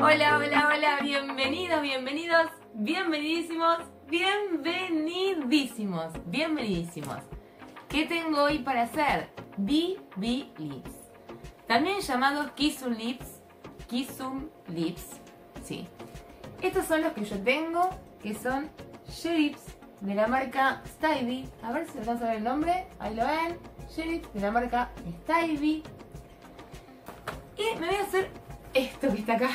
Hola, hola, hola, bienvenidos, bienvenidos, bienvenidísimos, bienvenidísimos, bienvenidísimos. ¿Qué tengo hoy para hacer? BB Lips. También llamados Kissum Lips, Kissum Lips, sí. Estos son los que yo tengo, que son Sheriffs de la marca Stevie. A ver si alcanzan a ver el nombre, ahí lo ven. Sheriffs de la marca Stevie. Y me voy a hacer esto que está acá.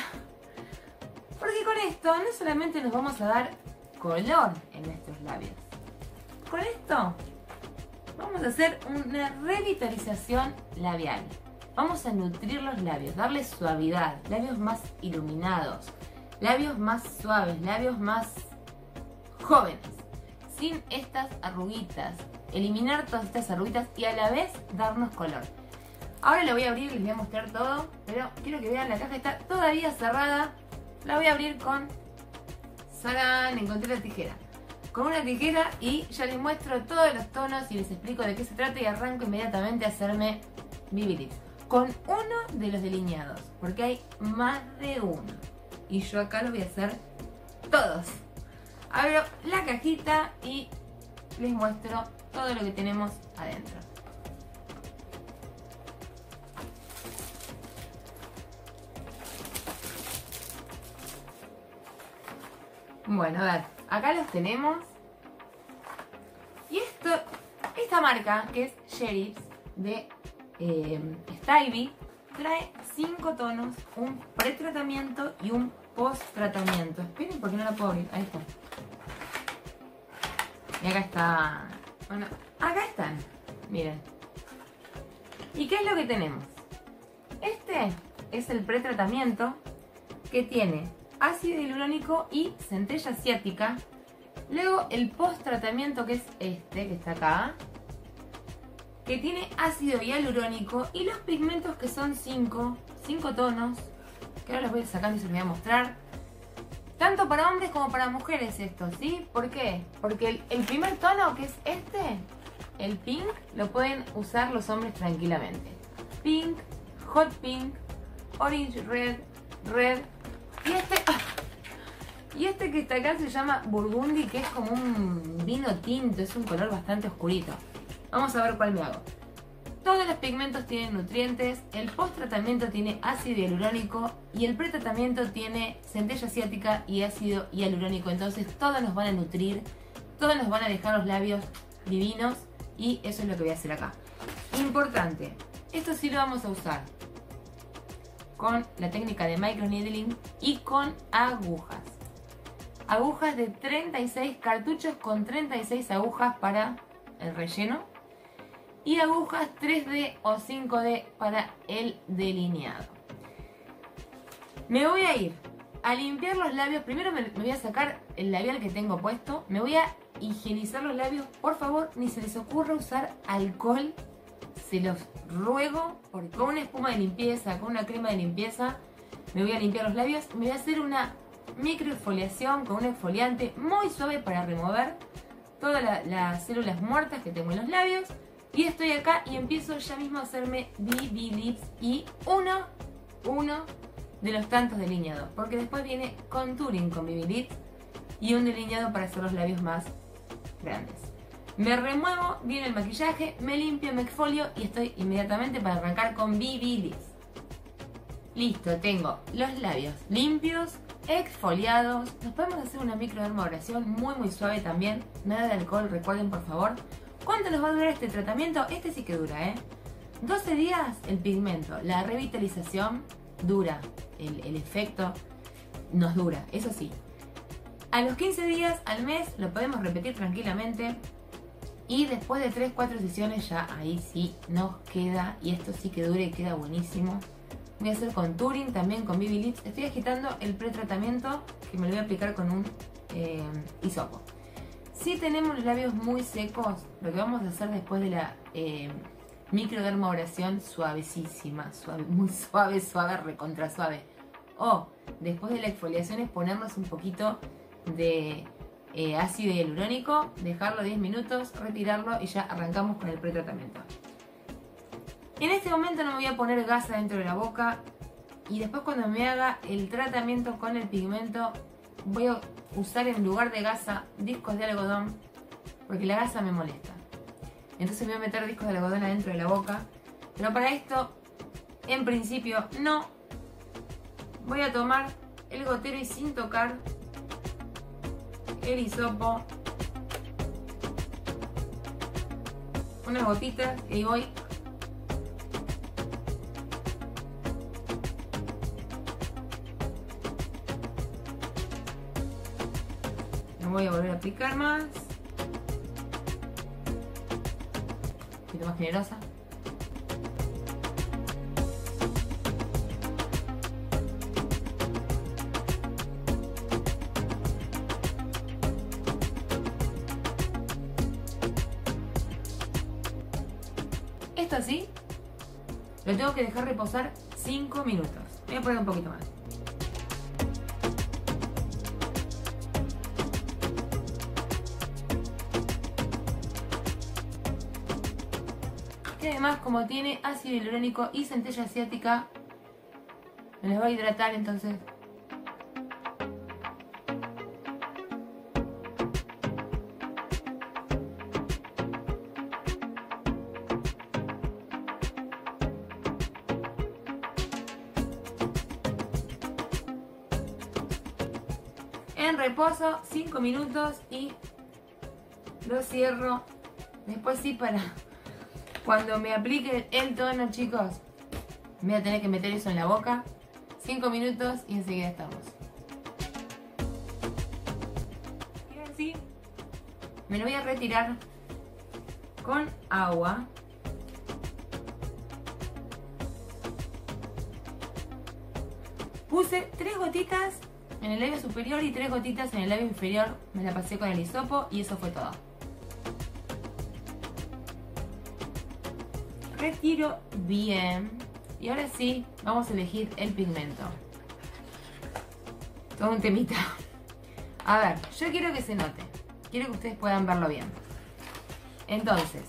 Porque con esto no solamente nos vamos a dar color en nuestros labios. Con esto vamos a hacer una revitalización labial. Vamos a nutrir los labios, darles suavidad, labios más iluminados, labios más suaves, labios más jóvenes, sin estas arruguitas, eliminar todas estas arruguitas y a la vez darnos color. Ahora lo voy a abrir les voy a mostrar todo, pero quiero que vean la caja está todavía cerrada la voy a abrir con... Saran, encontré la tijera. Con una tijera y ya les muestro todos los tonos y les explico de qué se trata y arranco inmediatamente a hacerme BB Con uno de los delineados, porque hay más de uno. Y yo acá lo voy a hacer todos. Abro la cajita y les muestro todo lo que tenemos adentro. Bueno, a ver, acá los tenemos. Y esto, esta marca, que es Sheriffs de eh, trae 5 tonos, un pretratamiento y un post-tratamiento. Esperen porque no la puedo abrir. Ahí está. Y acá está. Bueno, acá están. Miren. ¿Y qué es lo que tenemos? Este es el pretratamiento que tiene ácido hialurónico y centella asiática. Luego el post tratamiento que es este, que está acá, que tiene ácido hialurónico y los pigmentos que son 5, 5 tonos, que ahora los voy a sacar y se los voy a mostrar. Tanto para hombres como para mujeres esto, ¿sí? ¿Por qué? Porque el, el primer tono, que es este, el pink, lo pueden usar los hombres tranquilamente. Pink, hot pink, orange red, red, y este, ah, y este que está acá se llama Burgundy, que es como un vino tinto, es un color bastante oscurito. Vamos a ver cuál me hago. Todos los pigmentos tienen nutrientes, el post-tratamiento tiene ácido hialurónico y el pre-tratamiento tiene centella asiática y ácido hialurónico. Entonces todos nos van a nutrir, todos nos van a dejar los labios divinos y eso es lo que voy a hacer acá. Importante, esto sí lo vamos a usar con la técnica de microneedling y con agujas. Agujas de 36 cartuchos con 36 agujas para el relleno y agujas 3D o 5D para el delineado. Me voy a ir a limpiar los labios. Primero me, voy a sacar el labial que tengo puesto. Me voy a higienizar los labios. Por favor, ni se les ocurra usar alcohol se los ruego, porque con una espuma de limpieza, con una crema de limpieza, me voy a limpiar los labios. Me voy a hacer una microexfoliación con un exfoliante muy suave para remover todas las células muertas que tengo en los labios. Y estoy acá y empiezo ya mismo a hacerme BB Lips y uno, uno de los tantos delineados. Porque después viene contouring con BB Lips y un delineado para hacer los labios más grandes. Me remuevo bien el maquillaje, me limpio, me exfolio y estoy inmediatamente para arrancar con BB. Listo, tengo los labios limpios, exfoliados. Nos podemos hacer una microdermabrasión muy muy suave también. Nada de alcohol, recuerden por favor. ¿Cuánto nos va a durar este tratamiento? Este sí que dura, ¿eh? 12 días el pigmento, la revitalización dura, el, el efecto nos dura, eso sí. A los 15 días al mes lo podemos repetir tranquilamente. Y después de 3-4 sesiones ya ahí sí nos queda, y esto sí que dura y queda buenísimo. Voy a hacer contouring también con BB Lips. Estoy agitando el pretratamiento que me lo voy a aplicar con un eh, hisopo. Si tenemos los labios muy secos, lo que vamos a hacer después de la eh, microdermabrasión suavecísima, suave, muy suave, suave, recontra suave. O después de la exfoliación es ponernos un poquito de eh, ácido hialurónico, dejarlo 10 minutos, retirarlo y ya arrancamos con el pretratamiento. En este momento no me voy a poner gasa dentro de la boca, y después cuando me haga el tratamiento con el pigmento voy a usar en lugar de gasa discos de algodón porque la gasa me molesta. Entonces voy a meter discos de algodón adentro de la boca. Pero para esto, en principio, no. Voy a tomar el gotero y sin tocar el hisopo. Unas gotitas y voy voy a volver a aplicar más. Un poquito más generosa. Esto así, lo tengo que dejar reposar 5 minutos. Voy a poner un poquito más. Y además, como tiene ácido hialurónico y centella asiática, me les va a hidratar entonces. En reposo 5 minutos y lo cierro. Después sí para cuando me aplique el tono, chicos, voy a tener que meter eso en la boca. 5 minutos y enseguida estamos. Y así me lo voy a retirar con agua. Puse tres gotitas en el labio superior y tres gotitas en el labio inferior. Me la pasé con el hisopo y eso fue todo. retiro bien. Y ahora sí, vamos a elegir el pigmento. Todo un temita. A ver, yo quiero que se note. Quiero que ustedes puedan verlo bien. Entonces,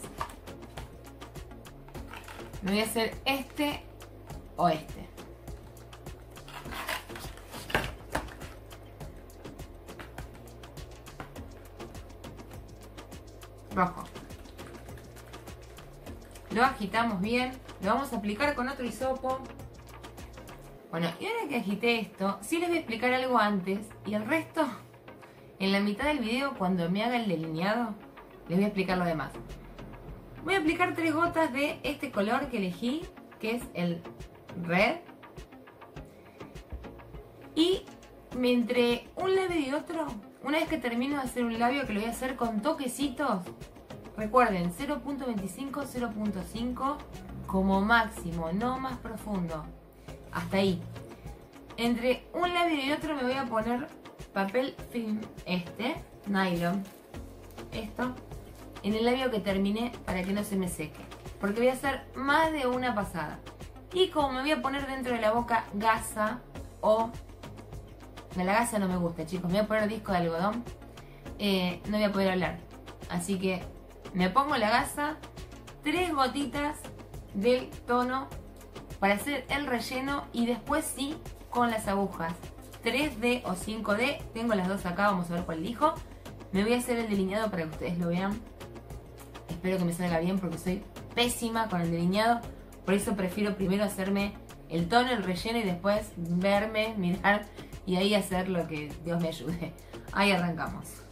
me voy a hacer este o este. Rojo. Lo agitamos bien. Lo vamos a aplicar con otro hisopo. Bueno, y ahora que agité esto, sí les voy a explicar algo antes. Y el resto, en la mitad del video, cuando me haga el delineado, les voy a explicar lo demás. Voy a aplicar tres gotas de este color que elegí, que es el red. Y entre un labio y otro, una vez que termino de hacer un labio, que lo voy a hacer con toquecitos, Recuerden, 0.25, 0.5 como máximo, no más profundo. Hasta ahí. Entre un labio y otro me voy a poner papel film este, nylon, esto, en el labio que terminé para que no se me seque. Porque voy a hacer más de una pasada. Y como me voy a poner dentro de la boca gasa o... De la gasa no me gusta, chicos. Me voy a poner disco de algodón. Eh, no voy a poder hablar. Así que me pongo la gasa, tres gotitas del tono para hacer el relleno y después sí con las agujas 3D o 5D, tengo las dos acá, vamos a ver cuál elijo. Me voy a hacer el delineado para que ustedes lo vean. Espero que me salga bien porque soy pésima con el delineado. Por eso prefiero primero hacerme el tono, el relleno y después verme, mirar y ahí hacer lo que Dios me ayude. Ahí arrancamos.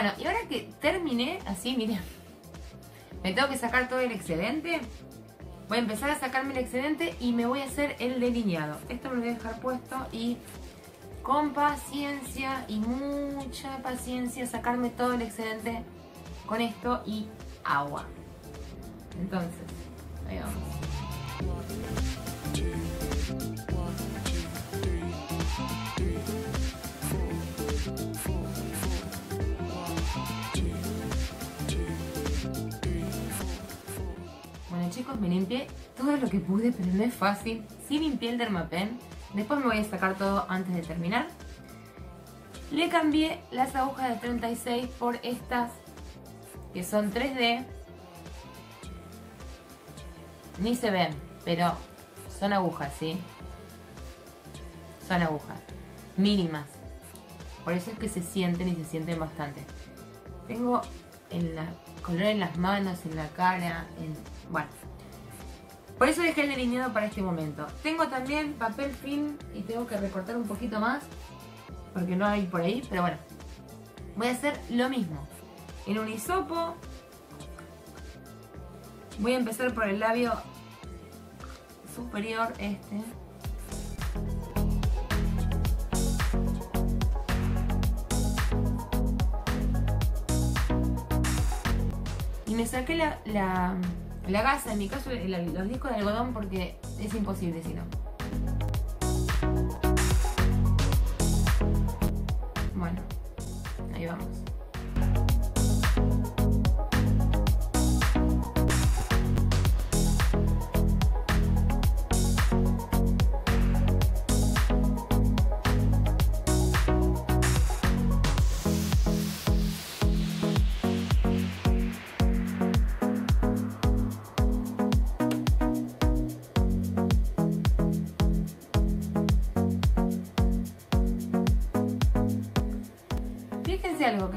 Bueno, y ahora que terminé, así, miren, me tengo que sacar todo el excedente. Voy a empezar a sacarme el excedente y me voy a hacer el delineado. Esto me lo voy a dejar puesto y con paciencia y mucha paciencia sacarme todo el excedente con esto y agua. Entonces, ahí vamos. Chicos, me limpié todo lo que pude, pero no es fácil. Sí limpié el Dermapen. Después me voy a sacar todo antes de terminar. Le cambié las agujas de 36 por estas que son 3D. Ni se ven, pero son agujas, ¿sí? Son agujas mínimas. Por eso es que se sienten y se sienten bastante. Tengo en la color en las manos, en la cara, en... Bueno. Por eso dejé el delineado para este momento. Tengo también papel film y tengo que recortar un poquito más. Porque no hay por ahí, pero bueno. Voy a hacer lo mismo. En un hisopo. Voy a empezar por el labio superior, este. Y me saqué la, la, la gasa, en mi caso los discos de algodón porque es imposible si no.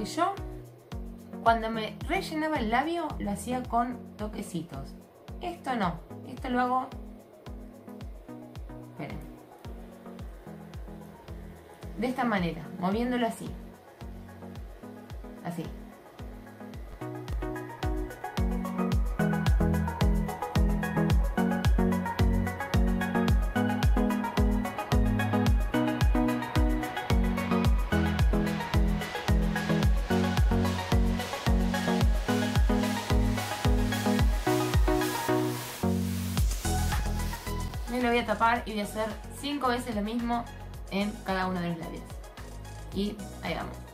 Yo cuando me rellenaba el labio lo hacía con toquecitos. Esto no, esto lo hago. De esta manera, moviéndolo. Así. Voy a tapar y voy a hacer 5 veces lo mismo en cada uno de los labios. Y ahí vamos.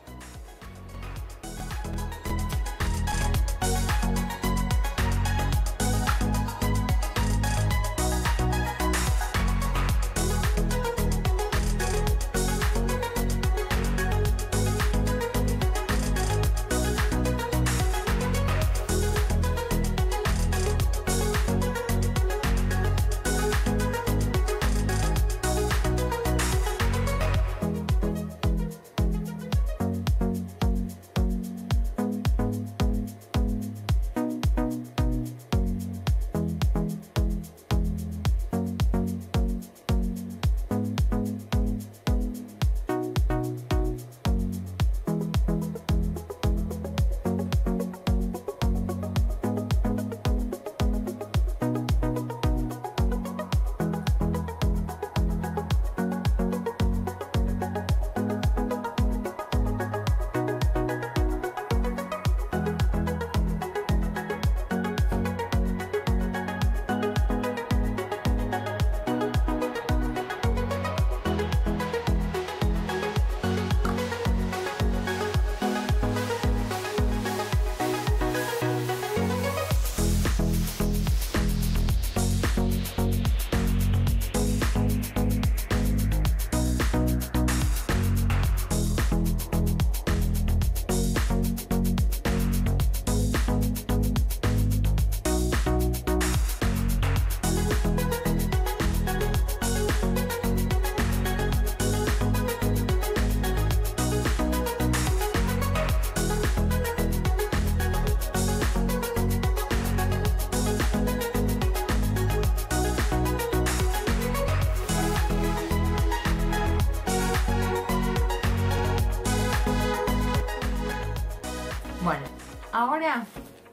Ahora,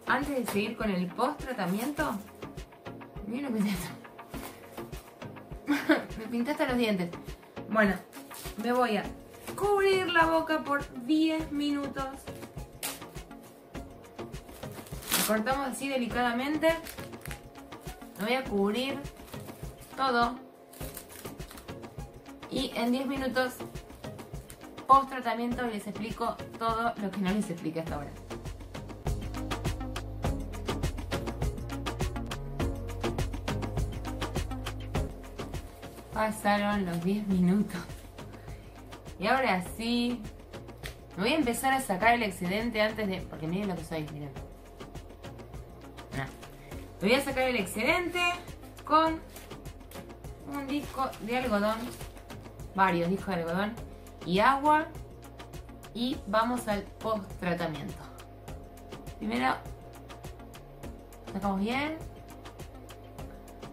antes de seguir con el post tratamiento, miren lo que es me pintaste los dientes. Bueno, me voy a cubrir la boca por 10 minutos. cortamos así delicadamente. Me voy a cubrir todo. Y en 10 minutos post tratamiento les explico todo lo que no les expliqué hasta ahora. Pasaron los 10 minutos. Y ahora sí, me voy a empezar a sacar el excedente antes de... Porque miren lo que soy, miren. Me voy a sacar el excedente con un disco de algodón. Varios discos de algodón. Y agua. Y vamos al post tratamiento. Primero, sacamos bien.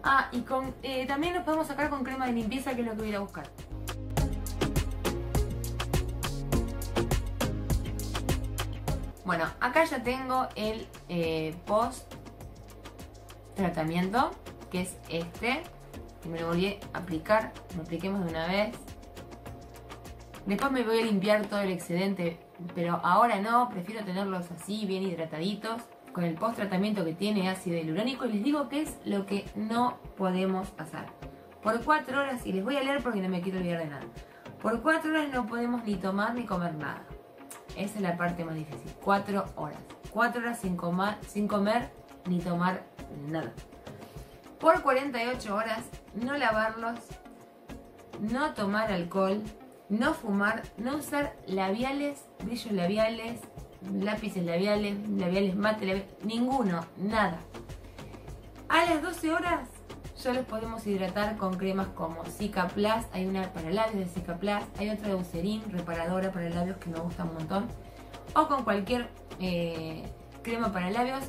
Ah, y eh, también lo podemos sacar con crema de limpieza, que es lo que voy a buscar. Bueno, acá ya tengo el eh, post tratamiento, que es este. Y me lo voy a aplicar, lo apliquemos de una vez. Después me voy a limpiar todo el excedente, pero ahora no, prefiero tenerlos así, bien hidrataditos con el post tratamiento que tiene ácido hialurónico y les digo que es lo que no podemos hacer. Por cuatro horas, y les voy a leer porque no me quiero olvidar de nada. Por cuatro horas no podemos ni tomar ni comer nada. Esa es la parte más difícil. Cuatro horas. Cuatro horas sin, sin comer ni tomar nada. Por 48 horas no lavarlos, no tomar alcohol, no fumar, no usar labiales, brillos labiales, lápices labiales, labiales mate, ninguno, nada. A las 12 horas ya los podemos hidratar con cremas como Cica Plus, hay una para labios de Cica Plus, hay otra de Eucerin, reparadora para labios que me gusta un montón, o con cualquier eh, crema para labios,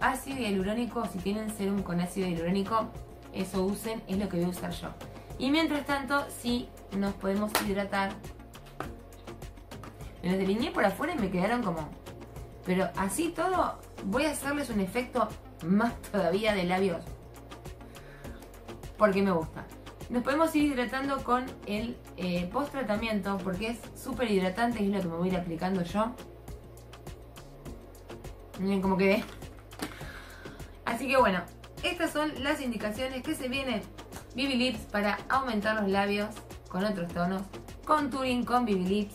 ácido hialurónico, si tienen serum con ácido hialurónico, eso usen, es lo que voy a usar yo. Y mientras tanto, sí nos podemos hidratar me los delineé por afuera y me quedaron como... Pero así todo, voy a hacerles un efecto más todavía de labios. Porque me gusta. Nos podemos ir hidratando con el eh, post tratamiento porque es súper hidratante y es lo que me voy a ir aplicando yo. Miren cómo quedé. Así que bueno, estas son las indicaciones que se vienen BB Lips para aumentar los labios con otros tonos. Contouring con BB Lips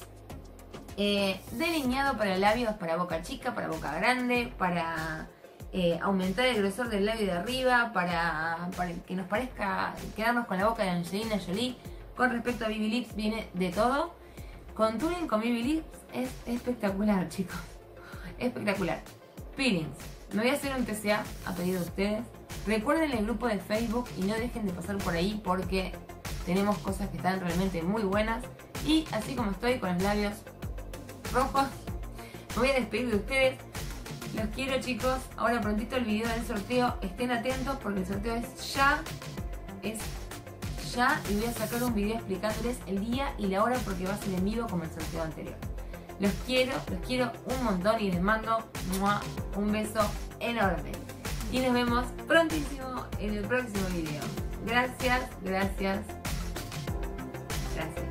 eh, delineado para labios para boca chica, para boca grande, para eh, aumentar el grosor del labio de arriba, para, que nos parezca quedarnos con la boca de Angelina Jolie. Con respecto a BB Lips viene de todo. Contouring con BB Lips es espectacular, chicos. Espectacular. Peelings. Me voy a hacer un TCA a pedido de ustedes. Recuerden el grupo de Facebook y no dejen de pasar por ahí porque tenemos cosas que están realmente muy buenas. Y así como estoy con los labios rojos. Me voy a despedir de ustedes. Los quiero chicos. Ahora prontito el video del sorteo. Estén atentos porque el sorteo es ya. Es ya. Y voy a sacar un video explicándoles el día y la hora porque va a ser en vivo como el sorteo anterior. Los quiero, los quiero un montón y les mando un beso enorme. Y nos vemos prontísimo en el próximo video. Gracias, gracias, gracias.